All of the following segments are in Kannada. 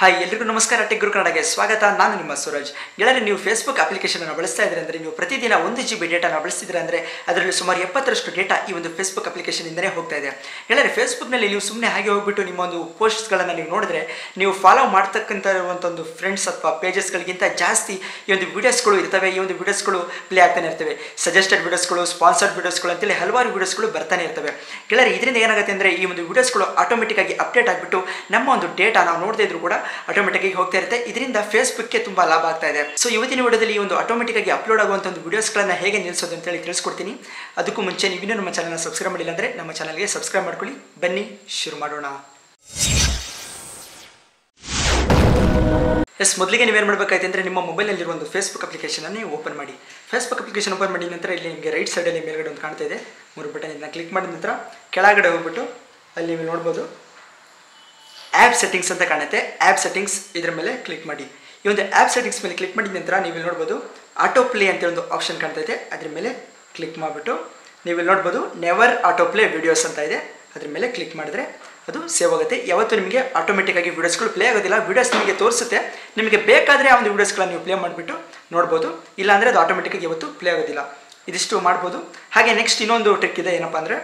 ಹಾಯ್ ಎಲ್ರಿಗೂ ನಮಸ್ಕಾರ. ಟೆಕ್ ಗುರು ಕನ್ನಡಗೆ ಸ್ವಾಗತ. ನಾನು ನಿಮ್ಮ ಸೂರಜ್. ಗೆಳೆಯರೆ, ನೀವು ಫೇಸ್ಬುಕ್ ಅಪ್ಲಿಕೇಶನ್ ಅನ್ನು ಬಳಸ್ತಾ ಇದ್ರೆ ಅಂದರೆ ನೀವು ಪ್ರತಿದಿನ ಒಂದು ಜಿ ಬಿ ಡೇಟಾನ ಬಳಸ್ತಿದ್ರೆ ಅಂದರೆ ಅದರಲ್ಲಿ ಸುಮಾರು ಎಪ್ಪತ್ತರಷ್ಟು ಡೇಟಾ ಈ ಒಂದು ಫೇಸ್ಬುಕ್ ಅಪ್ಲಿಕೇಶನ್ ಇಂದನೇ ಹೋಗ್ತಾ ಇದೆ. ಗೆಳೆಯರೆ ಫೇಸ್ಬುಕ್ನಲ್ಲಿ ನೀವು ಸುಮ್ಮನೆ ಹಾಗೆ ಹೋಗ್ಬಿಟ್ಟು ನಿಮ್ಮ ಒಂದು ಪೋಸ್ಟ್ಗಳನ್ನು ನೀವು ನೋಡಿದ್ರೆ ನೀವು ಫಾಲೋ ಮಾಡ್ತಕ್ಕಂಥ ಒಂದು ಫ್ರೆಂಡ್ಸ್ ಅಥವಾ ಪೇಜಸ್ಗಳಿಗಿಂತ ಜಾಸ್ತಿ ಈ ಒಂದು ವೀಡಿಯೋಸ್ಗಳು ಇರ್ತವೆ. ಈ ಒಂದು ವೀಡಿಯೋಸ್ಗಳು ಪ್ಲೇ ಆಗ್ತಾನೆ ಇರ್ತವೆ. ಸಜೆಸ್ಟೆಡ್ ವೀಡಿಯೋಸ್ಗಳು ಸ್ಪಾನ್ಸರ್ಡ್ ವೀಡಿಯೋಸ್ಗಳು ಅಂತೇಳಿ ಹಲವಾರು ವೀಡಿಯೋಸ್ಗಳು ಬರ್ತಾನೆ ಇರ್ತವೆ. ಗೆಳೆಯರೆ, ಇದರಿಂದ ಏನಾಗುತ್ತೆ ಅಂದರೆ ಈ ಒಂದು ವೀಡಿಯೋಸ್ಗಳು ಆಟೋಮೆಟಿಕ್ ಆಗಿ ಅಪ್ಡೇಟ್ ಆಗಿಬಿಟ್ಟು ನಮ್ಮ ಒಂದು ಡೇಟಾ ನಾವು ನೋಡದೇ ಇದ್ರು ಕೂಡ ಆಟೋಮೆಟಿಕ್ ಹೋಗ್ತಾ ಇರುತ್ತೆ. ಇದರಿಂದ ಫೇಸ್ಬುಕ್ಗೆ ತುಂಬಾ ಲಾಭ ಆಗ್ತಾ ಇದೆ. ಸೊ ಇವತ್ತಿನ ವಿಡಿಯೋದಲ್ಲಿ ಒಂದು ಆಟೋಮೆಟಿಕ್ ಆಗಿ ಅಪ್ಲೋಡ್ ಆಗುವಂಥ ಒಂದು ವಿಡಿಯೋಸ್ಗಳನ್ನ ಹೇಗೆ ನಿಲ್ಲಿಸೋದು ಅಂತ ಹೇಳಿ ತಿಳಿಸ್ಕೊಡ್ತೀನಿ. ಅದಕ್ಕೂ ಮುಂಚೆ ನೀವಿನ್ನೂ ನಮ್ಮ ಚಾನಲ್ನ ಸಬ್ಸ್ಕ್ರೈಬ್ ಮಾಡಿಲ್ಲ ಅಂದರೆ ನಮ್ಮ ಚಾನಲ್ಗೆ ಸಬ್ಸ್ಕ್ರೈಬ್ ಮಾಡ್ಕೊಳ್ಳಿ. ಬನ್ನಿ, ಶುರು ಮಾಡೋಣ. ಎಸ್ ಮೊದಲಿಗೆ ನೀವೇನು ಮಾಡಬೇಕಾಯ್ತು ಅಂದರೆ ನಿಮ್ಮ ಮೊಬೈಲಲ್ಲಿರುವ ಒಂದು ಫೇಸ್ಬುಕ್ ನೀವು ಓಪನ್ ಮಾಡಿ. ಫೇಸ್ಬುಕ್ ಅಪ್ಲಿಕೇಶನ್ ಓಪನ್ ಮಾಡಿದ ನಂತರ ಇಲ್ಲಿ ನಿಮಗೆ ರೈಟ್ ಸೈಡಲ್ಲಿ ಮೇಲ್ಗಡೆ ಒಂದು ಕಾಣ್ತಾ ಇದೆ. ಮೂರು ಬಟನ್ ಇದನ್ನ ಕ್ಲಿಕ್ ಮಾಡಿದ ನಂತರ ಕೆಳಗಡೆ ಹೋಗ್ಬಿಟ್ಟು ಅಲ್ಲಿ ನೀವು ನೋಡ್ಬೋದು. ಆ್ಯಪ್ ಸೆಟ್ಟಿಂಗ್ಸ್ ಅಂತ ಕಾಣುತ್ತೆ. ಆ್ಯಪ್ ಸೆಟ್ಟಿಂಗ್ಸ್ ಇದರ ಮೇಲೆ ಕ್ಲಿಕ್ ಮಾಡಿ. ಈ ಒಂದು ಆ್ಯಪ್ ಸೆಟ್ಟಿಂಗ್ಸ್ ಮೇಲೆ ಕ್ಲಿಕ್ ಮಾಡಿದ ನಂತರ ನೀವು ಇಲ್ಲಿ ನೋಡ್ಬೋದು ಆಟೋ ಪ್ಲೇ ಅಂತ ಒಂದು ಆಪ್ಷನ್ ಕಾಣ್ತಾ ಇದೆ. ಅದ್ರ ಮೇಲೆ ಕ್ಲಿಕ್ ಮಾಡಿಬಿಟ್ಟು ನೀವು ಇಲ್ಲಿ ನೋಡ್ಬೋದು ನೆವರ್ ಆಟೋ ಪ್ಲೇ ವಿಡಿಯೋಸ್ ಅಂತ ಇದೆ. ಅದ್ರ ಮೇಲೆ ಕ್ಲಿಕ್ ಮಾಡಿದ್ರೆ ಅದು ಸೇವ್ ಆಗುತ್ತೆ. ಯಾವತ್ತು ನಿಮಗೆ ಆಟೋಮೆಟಿಕ್ ಆಗಿ ವಿಡಿಯೋಸ್ಗಳು ಪ್ಲೇ ಆಗೋದಿಲ್ಲ. ವಿಡಿಯೋಸ್ ನಿಮಗೆ ತೋರಿಸುತ್ತೆ. ನಿಮಗೆ ಬೇಕಾದರೆ ಆ ಒಂದು ವೀಡಿಯೋಸ್ಗಳನ್ನು ನೀವು ಪ್ಲೇ ಮಾಡಿಬಿಟ್ಟು ನೋಡ್ಬೋದು. ಇಲ್ಲಾಂದರೆ ಅದು ಆಟೋಮೆಟಿಕ್ಕಾಗಿ ಯಾವತ್ತು ಪ್ಲೇ ಆಗೋದಿಲ್ಲ. ಇದಿಷ್ಟು ಮಾಡ್ಬೋದು. ಹಾಗೆ ನೆಕ್ಸ್ಟ್ ಇನ್ನೊಂದು ಟ್ರಿಕ್ ಇದೆ ಏನಪ್ಪ ಅಂದರೆ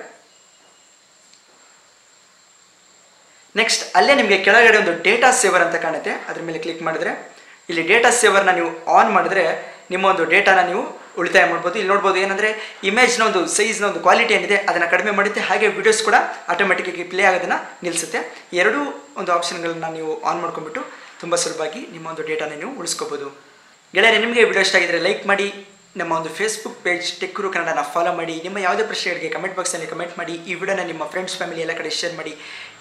ನೆಕ್ಸ್ಟ್ ಅಲ್ಲೇ ನಿಮಗೆ ಕೆಳಗಡೆ ಒಂದು ಡೇಟಾ ಸೇವರ್ ಅಂತ ಕಾಣುತ್ತೆ. ಅದ್ರ ಮೇಲೆ ಕ್ಲಿಕ್ ಮಾಡಿದ್ರೆ, ಇಲ್ಲಿ ಡೇಟಾ ಸೇವರ್ನ ನೀವು ಆನ್ ಮಾಡಿದ್ರೆ ನಿಮ್ಮ ಒಂದು ಡೇಟಾನ ನೀವು ಉಳಿತಾಯ ಮಾಡ್ಬೋದು. ಇಲ್ಲಿ ನೋಡ್ಬೋದು ಏನಂದರೆ ಇಮೇಜ್ನ ಒಂದು ಸೈಜ್ನ ಒಂದು ಕ್ವಾಲಿಟಿ ಏನಿದೆ, ಅದನ್ನು ಕಡಿಮೆ ಮಾಡುತ್ತೆ. ಹಾಗೆ ವಿಡಿಯೋಸ್ ಕೂಡ ಆಟೋಮೆಟಿಕ್ಕಾಗಿ ಪ್ಲೇ ಆಗೋದನ್ನು ನಿಲ್ಲಿಸುತ್ತೆ ಎರಡೂ ಒಂದು ಆಪ್ಷನ್ಗಳನ್ನ ನೀವು ಆನ್ ಮಾಡ್ಕೊಂಡ್ಬಿಟ್ಟು ತುಂಬ ಸುಲಭವಾಗಿ ನಿಮ್ಮ ಒಂದು ಡೇಟಾನ ನೀವು ಉಳಿಸ್ಕೋಬೋದು. ಗೆಳೆಯರೆ, ನಿಮಗೆ ವಿಡಿಯೋ ಇಷ್ಟ ಆಗಿದ್ರೆ ಲೈಕ್ ಮಾಡಿ ನಮ್ಮ ಒಂದು ಫೇಸ್ಬುಕ್ ಪೇಜ್ ಟೆಕ್ಕುರು ಕನ್ನಡನ ಫಾಲೋ ಮಾಡಿ, ನಿಮ್ಮ ಯಾವುದೇ ಪ್ರಶ್ನೆಗಳಿಗೆ ಕಮೆಂಟ್ ಬಾಕ್ಸಲ್ಲಿ ಕಮೆಂಟ್ ಮಾಡಿ, ಈ ವಿಡಿಯೋನ ನಿಮ್ಮ ಫ್ರೆಂಡ್ಸ್ ಫ್ಯಾಮಿಲಿ ಎಲ್ಲ ಕಡೆ ಶೇರ್ ಮಾಡಿ,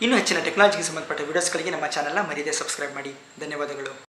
ಇನ್ನೂ ಹೆಚ್ಚಿನ ಟೆಕ್ನಾಲಜಿಗೆ ಸಂಬಂಧಪಟ್ಟ ವಿಡಿಯೋಸ್ಗಳಿಗೆ ನಮ್ಮ ಚಾನಲ್ನ ಮರೀದೆ ಸಬ್ಸ್ಕ್ರೈಬ್ ಮಾಡಿ. ಧನ್ಯವಾದಗಳು.